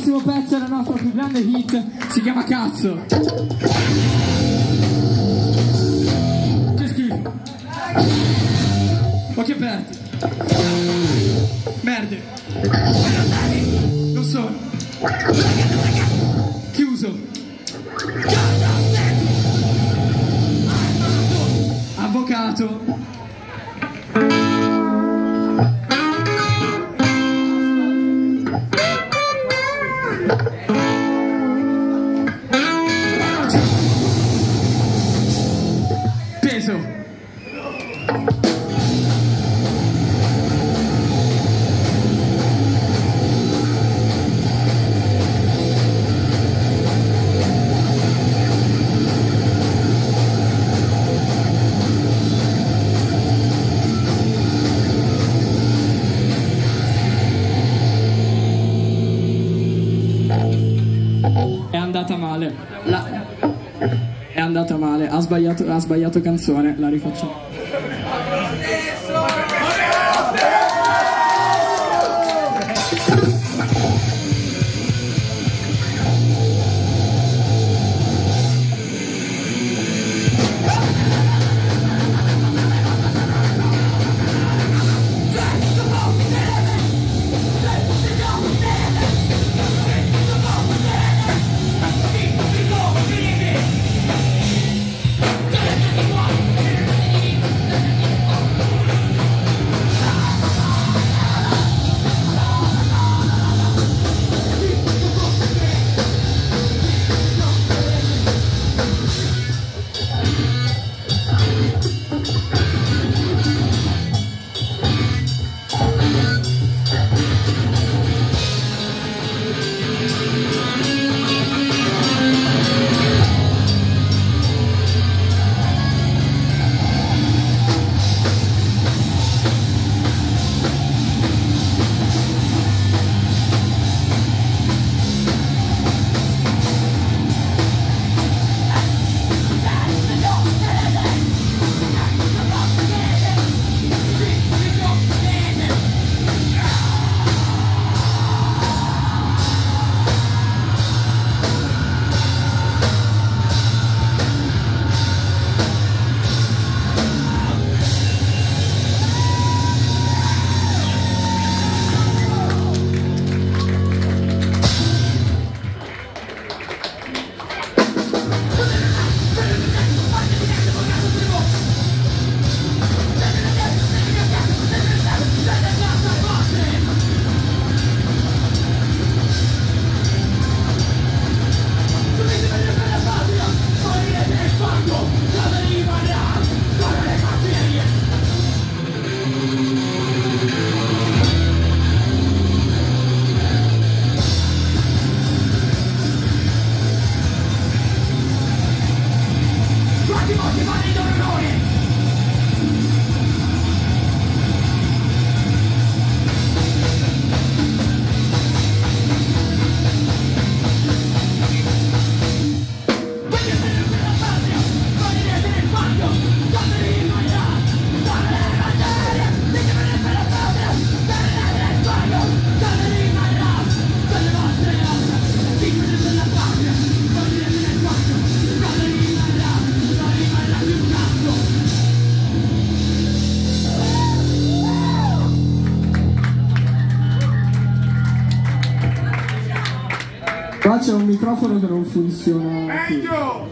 prossimo pezzo è la nostra più grande hit, si chiama Cazzo. Che schifo. Occhi aperti. Merde. Non sono. Chiuso. Avvocato. aconteceu? Sbagliato, ha sbagliato canzone, la rifacciamo. Microfono che non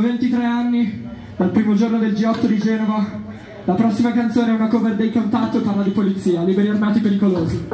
23 anni, dal primo giorno del G8 di Genova. La prossima canzone è una cover dei Contatto e parla di polizia, liberi armati pericolosi.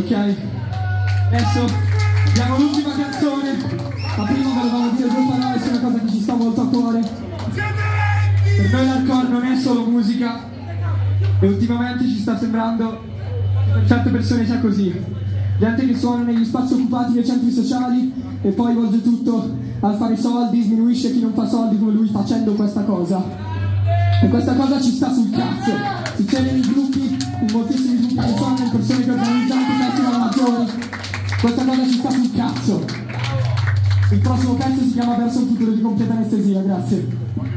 Ok? Adesso abbiamo l'ultima canzone, ma prima volevamo dire due parole su una cosa che ci sta molto a cuore. Per noi l'hardcore non è solo musica e ultimamente ci sta sembrando che per certe persone sia così. Gente che suona negli spazi occupati nei centri sociali e poi volge tutto al fare soldi, sminuisce chi non fa soldi come lui facendo questa cosa. E questa cosa ci sta sul cazzo. Succede nei gruppi, in moltissimi gruppi che suonano, persone che organizzano maggiori. Questa cosa ci sta sul cazzo. Il prossimo pezzo si chiama Verso un futuro di completa anestesia. Grazie.